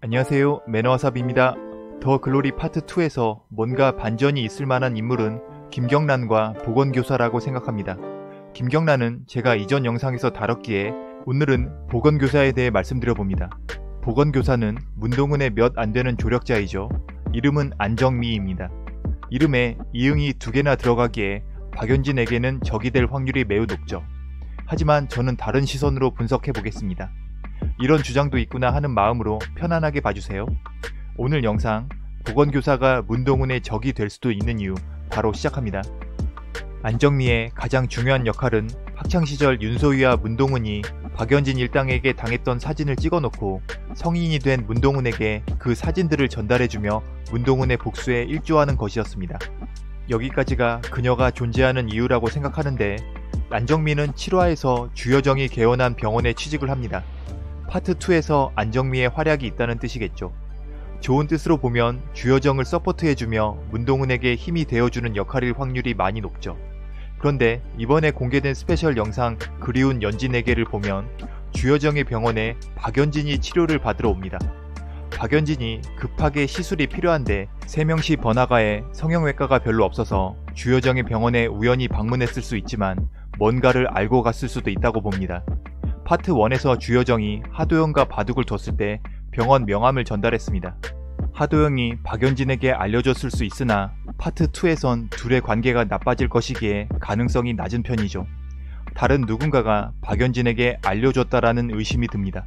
안녕하세요. 매너와삽입니다. 더 글로리 파트 2에서 뭔가 반전이 있을 만한 인물은 김경란과 보건교사라고 생각합니다. 김경란은 제가 이전 영상에서 다뤘기에 오늘은 보건교사에 대해 말씀드려봅니다. 보건교사는 문동은의 몇 안 되는 조력자이죠. 이름은 안정미입니다. 이름에 이응이 두 개나 들어가기에 박연진에게는 적이 될 확률이 매우 높죠. 하지만 저는 다른 시선으로 분석해 보겠습니다. 이런 주장도 있구나 하는 마음으로 편안하게 봐주세요. 오늘 영상 보건교사가 문동은의 적이 될 수도 있는 이유 바로 시작합니다. 안정미의 가장 중요한 역할은 학창시절 윤소희와 문동은이 박연진 일당에게 당했던 사진을 찍어놓고 성인이 된 문동은에게 그 사진들을 전달해주며 문동은의 복수에 일조하는 것이었습니다. 여기까지가 그녀가 존재하는 이유라고 생각하는데 안정미는 7화에서 주여정이 개원한 병원에 취직을 합니다. 파트 2에서 안정미의 활약이 있다는 뜻이겠죠. 좋은 뜻으로 보면 주여정을 서포트해주며 문동은에게 힘이 되어주는 역할일 확률이 많이 높죠. 그런데 이번에 공개된 스페셜 영상 그리운 연진에게를 보면 주여정의 병원에 박연진이 치료를 받으러 옵니다. 박연진이 급하게 시술이 필요한데 세명시 번화가에 성형외과가 별로 없어서 주여정의 병원에 우연히 방문했을 수 있지만 뭔가를 알고 갔을 수도 있다고 봅니다. 파트 1에서 주여정이 하도영과 바둑을 뒀을 때 병원 명함을 전달했습니다. 하도영이 박연진에게 알려줬을 수 있으나 파트 2에선 둘의 관계가 나빠질 것이기에 가능성이 낮은 편이죠. 다른 누군가가 박연진에게 알려줬다라는 의심이 듭니다.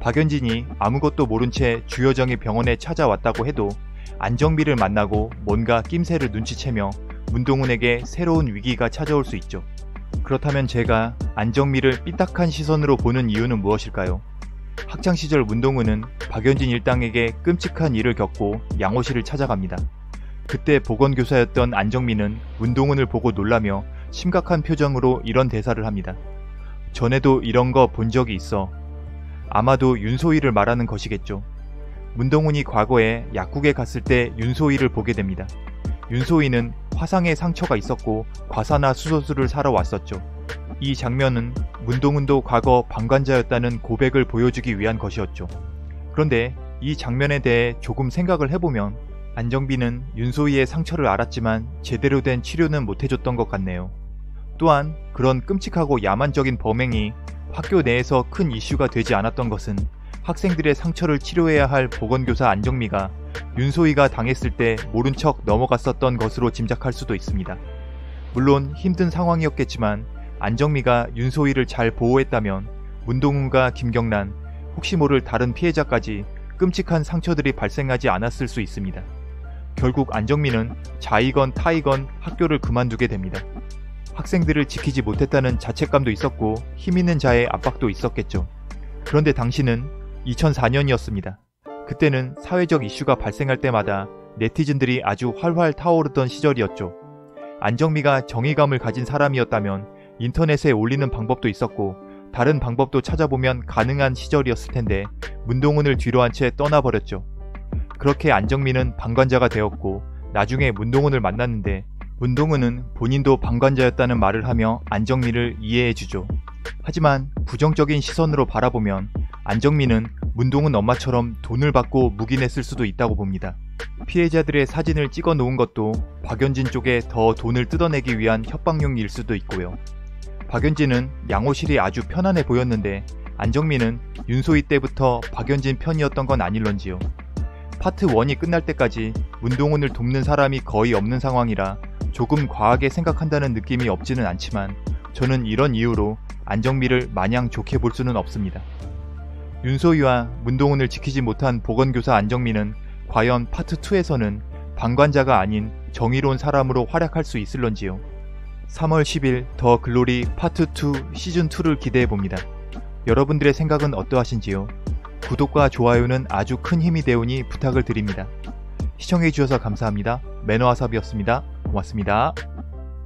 박연진이 아무것도 모른 채 주여정이 병원에 찾아왔다고 해도 안정비를 만나고 뭔가 낌새를 눈치채며 문동훈에게 새로운 위기가 찾아올 수 있죠. 그렇다면 제가 안정미를 삐딱한 시선으로 보는 이유는 무엇일까요? 학창시절 문동은은 박연진 일당에게 끔찍한 일을 겪고 양호실을 찾아갑니다. 그때 보건교사였던 안정미는 문동은을 보고 놀라며 심각한 표정으로 이런 대사를 합니다. 전에도 이런 거 본 적이 있어. 아마도 윤소희를 말하는 것이겠죠. 문동훈이 과거에 약국에 갔을 때 윤소희를 보게 됩니다. 윤소희는 화상에 상처가 있었고 과사나 수소수를 사러 왔었죠. 이 장면은 문동은도 과거 방관자였다는 고백을 보여주기 위한 것이었죠. 그런데 이 장면에 대해 조금 생각을 해보면 안정비는 윤소희의 상처를 알았지만 제대로 된 치료는 못해줬던 것 같네요. 또한 그런 끔찍하고 야만적인 범행이 학교 내에서 큰 이슈가 되지 않았던 것은 학생들의 상처를 치료해야 할 보건교사 안정미가 윤소희가 당했을 때 모른 척 넘어갔었던 것으로 짐작할 수도 있습니다. 물론 힘든 상황이었겠지만 안정미가 윤소희를 잘 보호했다면 문동훈과 김경란, 혹시 모를 다른 피해자까지 끔찍한 상처들이 발생하지 않았을 수 있습니다. 결국 안정미는 자이건 타이건 학교를 그만두게 됩니다. 학생들을 지키지 못했다는 자책감도 있었고 힘 있는 자의 압박도 있었겠죠. 그런데 당신은 2004년이었습니다. 그때는 사회적 이슈가 발생할 때마다 네티즌들이 아주 활활 타오르던 시절이었죠. 안정미가 정의감을 가진 사람이었다면 인터넷에 올리는 방법도 있었고 다른 방법도 찾아보면 가능한 시절이었을 텐데 문동은을 뒤로 한 채 떠나버렸죠. 그렇게 안정미는 방관자가 되었고 나중에 문동은을 만났는데 문동은은 본인도 방관자였다는 말을 하며 안정미를 이해해주죠. 하지만 부정적인 시선으로 바라보면 안정미는 문동은 엄마처럼 돈을 받고 묵인했을 수도 있다고 봅니다. 피해자들의 사진을 찍어 놓은 것도 박연진 쪽에 더 돈을 뜯어내기 위한 협박용일 수도 있고요. 박연진은 양호실이 아주 편안해 보였는데 안정미는 윤소희 때부터 박연진 편이었던 건 아닐런지요. 파트 1이 끝날 때까지 문동훈을 돕는 사람이 거의 없는 상황이라 조금 과하게 생각한다는 느낌이 없지는 않지만 저는 이런 이유로 안정미를 마냥 좋게 볼 수는 없습니다. 윤소희와 문동은을 지키지 못한 보건교사 안정미는 과연 파트 2에서는 방관자가 아닌 정의로운 사람으로 활약할 수 있을런지요. 3월 10일 더 글로리 파트 2 시즌 2를 기대해 봅니다. 여러분들의 생각은 어떠하신지요? 구독과 좋아요는 아주 큰 힘이 되오니 부탁을 드립니다. 시청해 주셔서 감사합니다. 매너와삽이었습니다. 고맙습니다.